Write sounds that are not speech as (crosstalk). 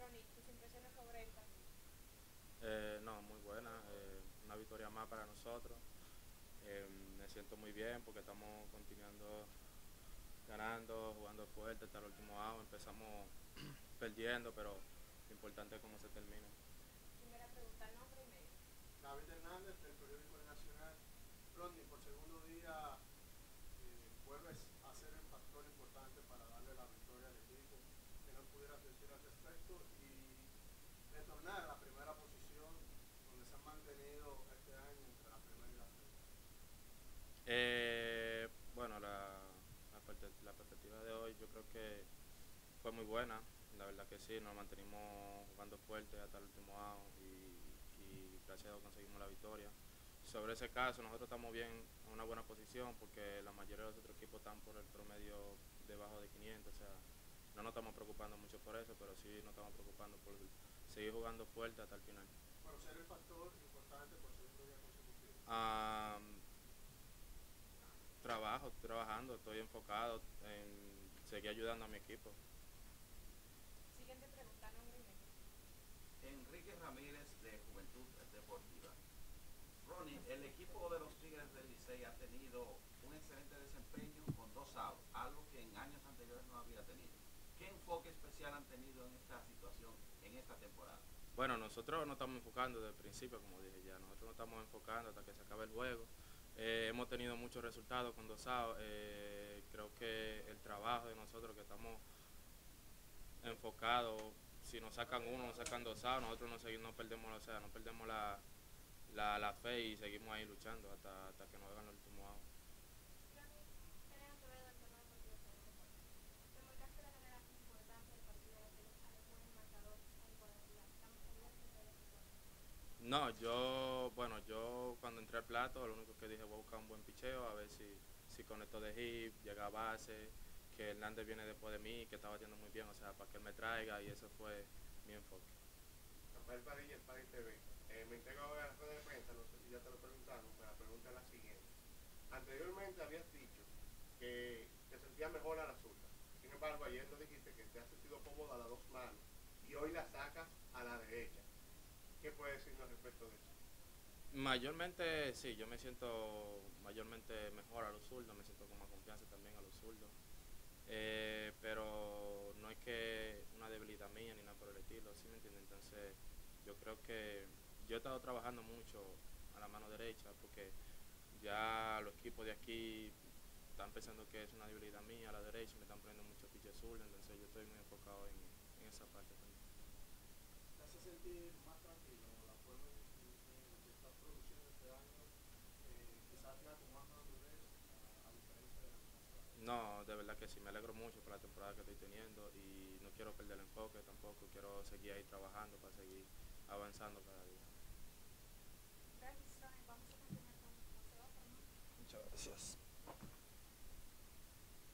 Ronnie, tus impresiones sobre esta. Eh, no, muy buena, eh, una victoria más para nosotros. Eh, me siento muy bien porque estamos continuando ganando, jugando fuerte hasta el último out. Empezamos (clears throat) perdiendo, pero lo importante es cómo se termina. Primera pregunta, nombre y medio. David Hernández del periódico Nacional. Rodney, por segundo día eh, vuelves a ser el factor importante para darle la victoria al equipo. ¿Qué nos pudieras decir al respecto? Año bueno, la, la, perspectiva de hoy yo creo que fue muy buena. La verdad que sí, nos mantenimos jugando fuerte hasta el último out y, gracias a Dios conseguimos la victoria. Sobre ese caso, nosotros estamos bien en una buena posición porque la mayoría de los otros equipos están por el promedio debajo de 500, o sea, no nos estamos preocupando mucho por eso, pero sí nos estamos preocupando por seguir jugando fuerte hasta el final. Bueno, ser el factor importante por segundo día consecutivo. Am, trabajo, estoy trabajando, estoy enfocado en seguir ayudando a mi equipo. Siguiente pregunta, nombre. Enrique Ramírez de Juventud Deportiva. Ronnie, el equipo de los Tigres del Licey ha tenido un excelente desempeño con dos outs, algo que en años anteriores no había tenido. ¿Qué especial han tenido en esta situación, en esta temporada? Bueno, nosotros no estamos enfocando desde el principio, como dije ya, nosotros no estamos enfocando hasta que se acabe el juego. Eh, hemos tenido muchos resultados con dos outs. Eh, creo que el trabajo de nosotros que estamos enfocados, si nos sacan uno, nos sacan dos outs, nosotros no, segui- no perdemos, o sea, no perdemos la, la, la fe y seguimos ahí luchando hasta, hasta que nos hagan el último out. Ronnie, Elena Toledo del canal Partido Deportes. Remarcaste la manera importante del partido de que los Alex el marcador en cuadrangular. La mentalidad que trae el equipo. No, yo, bueno, yo cuando entré al plato, lo único que dije voy a buscar un buen picheo, a ver si, si conecto de hit, llega a base, que Hernández viene después de mí, que está batiendo muy bien, o sea, para que él me traiga y ese fue mi enfoque. Rafael Padilla, el Padre TV. Eh, me entrego ahora la rueda de prensa, no sé si ya te lo preguntaron, pero la pregunta es la siguiente. Anteriormente habías dicho que te sentías mejor a la zurda. Sin embargo, ayer nos dijiste que te has sentido cómodo a las dos manos y hoy la sacas a la derecha. Mayormente, sí, yo me siento mayormente mejor a los zurdos, me siento con más confianza también a los zurdos. Eh, pero no es que una debilidad mía ni nada por el estilo, ¿sí me entiendes? Entonces, yo creo que yo he estado trabajando mucho a la mano derecha porque ya los equipos de aquí están pensando que es una debilidad mía a la derecha, me están poniendo mucho pitches zurdo, entonces yo estoy muy enfocado en, en esa parte también. ¿Te hace sentir más tranquilo No, de verdad que sí, me alegro mucho por la temporada que estoy teniendo y no quiero perder el enfoque tampoco, quiero seguir ahí trabajando para seguir avanzando cada día. Gracias. Muchas gracias.